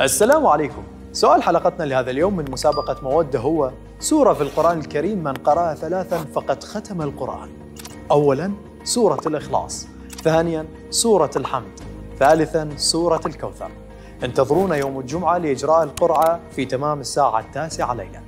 السلام عليكم. سؤال حلقتنا لهذا اليوم من مسابقة مودة هو سورة في القرآن الكريم من قرأها ثلاثا فقد ختم القرآن. أولا سورة الإخلاص ثانيا سورة الحمد ثالثا سورة الكوثر. انتظرونا يوم الجمعة لإجراء القرعة في تمام الساعة التاسعة ليلاً.